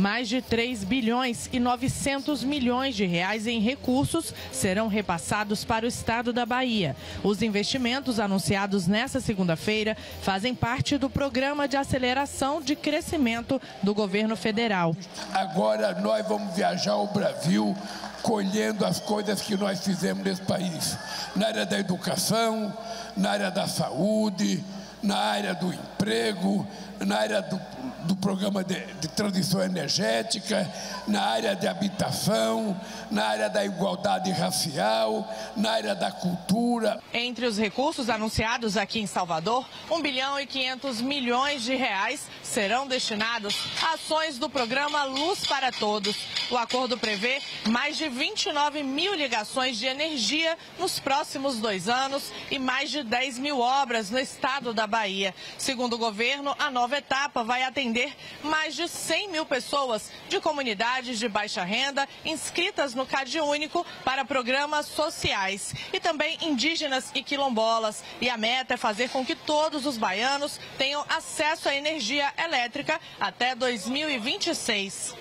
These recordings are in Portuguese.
Mais de 3 bilhões e 900 milhões de reais em recursos serão repassados para o estado da Bahia. Os investimentos anunciados nesta segunda-feira fazem parte do programa de aceleração de crescimento do governo federal. Agora nós vamos viajar ao Brasil colhendo as coisas que nós fizemos nesse país, na área da educação, na área da saúde, na área do emprego, na área do, do programa de, de, transição energética, na área de habitação, na área da igualdade racial, na área da cultura. Entre os recursos anunciados aqui em Salvador, 1 bilhão e 500 milhões de reais serão destinados a ações do programa Luz para Todos. O acordo prevê mais de 29 mil ligações de energia nos próximos dois anos e mais de 10 mil obras no estado da Bahia. Segundo o governo, a nova etapa vai atender mais de 100 mil pessoas de comunidades de baixa renda inscritas no Cade Único para programas sociais e também indígenas e quilombolas. E a meta é fazer com que todos os baianos tenham acesso à energia elétrica até 2026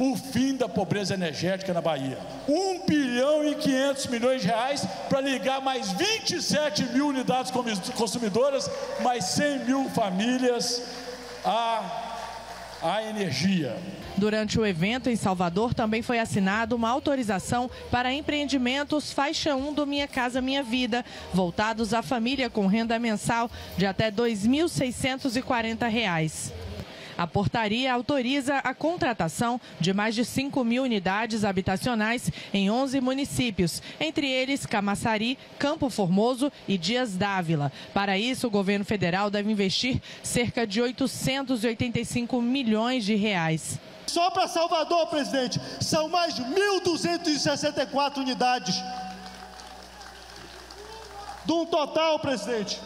o fim da pobreza energética na Bahia. 1 bilhão e 500 milhões de reais para ligar mais 27 mil unidades consumidoras, mais 100 mil famílias à, à energia. Durante o evento em Salvador, também foi assinada uma autorização para empreendimentos faixa 1 do Minha Casa Minha Vida, voltados à família com renda mensal de até R$ 2.640. A portaria autoriza a contratação de mais de 5 mil unidades habitacionais em 11 municípios, entre eles Camaçari, Campo Formoso e Dias Dávila. Para isso, o governo federal deve investir cerca de 885 milhões de reais. Só para Salvador, presidente, são mais de 1.264 unidades. De um total, presidente,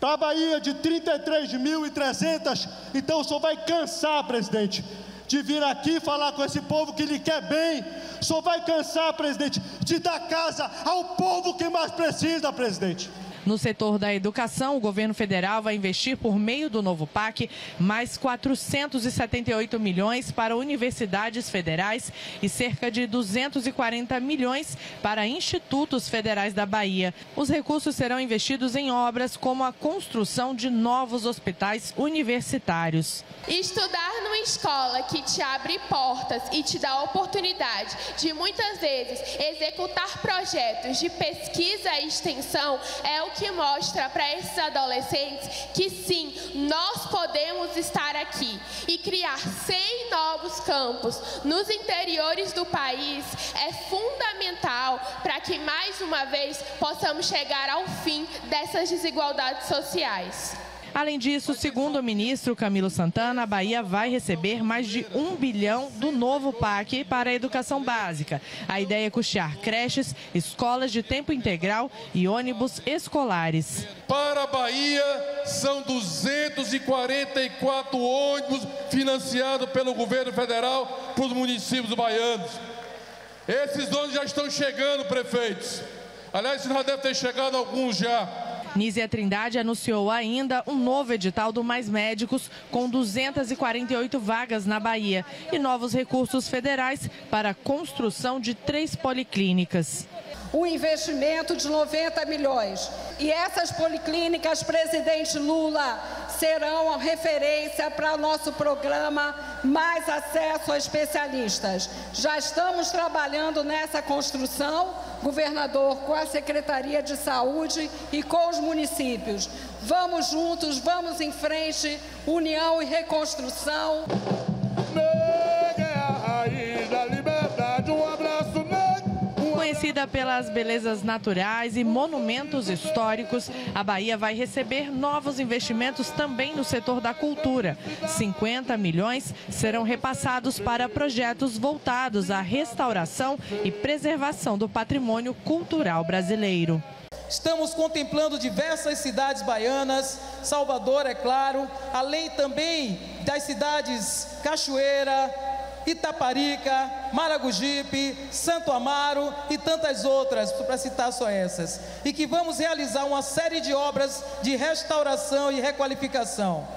para a Bahia de 33.300. Então o senhor vai cansar, presidente, de vir aqui falar com esse povo que lhe quer bem. O senhor vai cansar, presidente, de dar casa ao povo que mais precisa, presidente. No setor da educação, o governo federal vai investir por meio do novo PAC mais 478 milhões para universidades federais e cerca de 240 milhões para institutos federais da Bahia. Os recursos serão investidos em obras como a construção de novos hospitais universitários. Estudar numa escola que te abre portas e te dá a oportunidade de muitas vezes executar projetos de pesquisa e extensão é o que mostra para esses adolescentes que sim, nós podemos estar aqui e criar 100 novos campos nos interiores do país é fundamental para que mais uma vez possamos chegar ao fim dessas desigualdades sociais. Além disso, segundo o ministro Camilo Santana, a Bahia vai receber mais de um bilhão do novo PAC para a educação básica. A ideia é custear creches, escolas de tempo integral e ônibus escolares. Para a Bahia, são 244 ônibus financiados pelo governo federal para os municípios baianos. Esses ônibus já estão chegando, prefeitos. Aliás, já deve ter chegado alguns já. Nízia Trindade anunciou ainda um novo edital do Mais Médicos com 248 vagas na Bahia e novos recursos federais para a construção de três policlínicas um investimento de 90 milhões. E essas policlínicas, presidente Lula, serão a referência para o nosso programa Mais Acesso a Especialistas. Já estamos trabalhando nessa construção, governador, com a Secretaria de Saúde e com os municípios. Vamos juntos, vamos em frente, união e reconstrução. Conhecida pelas belezas naturais e monumentos históricos, a Bahia vai receber novos investimentos também no setor da cultura. 50 milhões serão repassados para projetos voltados à restauração e preservação do patrimônio cultural brasileiro. Estamos contemplando diversas cidades baianas, Salvador, é claro, além também das cidades Cachoeira, Itaparica, Maragogipe, Santo Amaro e tantas outras, para citar só essas. E que vamos realizar uma série de obras de restauração e requalificação.